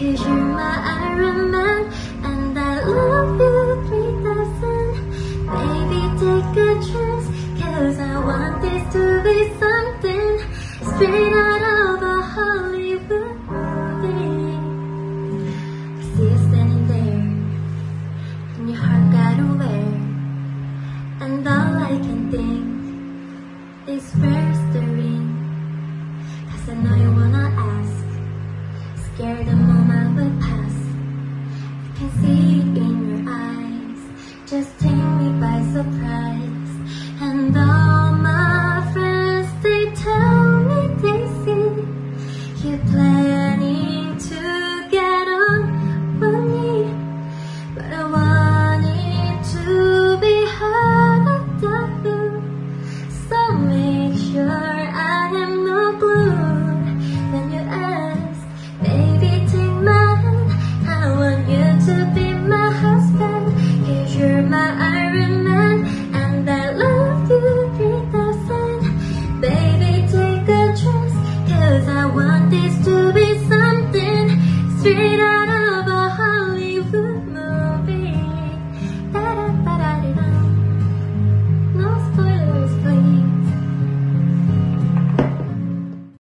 Cause you're my Iron Man. And I love you 3000. Baby, take a chance. Cause I want this to be something straight out Just take me by surprise. And all my friends, they tell me they see you planning this to be something straight out